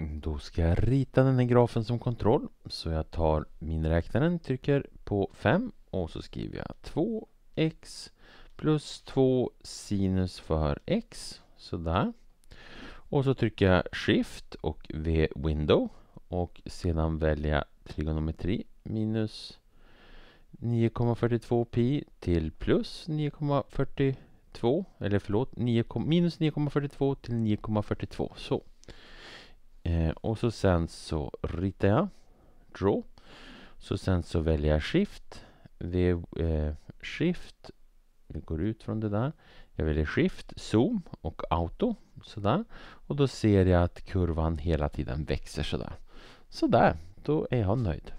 Då ska jag rita den här grafen som kontroll. Så jag tar miniräknaren, trycker på 5 och så skriver jag 2x plus 2 sinus för x. Sådär. Och så trycker jag Shift och V Window och sedan väljer jag trigonometri minus 9,42 pi till plus 9,42 eller förlåt 9, minus 9,42 till 9,42 så. Eh, och så sen så ritar jag Draw. Så sen så väljer jag Shift V, eh, Shift vi går ut från det där. Jag väljer Shift, Zoom och Auto. Sådär. Och då ser jag att kurvan hela tiden växer sådär. Sådär, då är jag nöjd.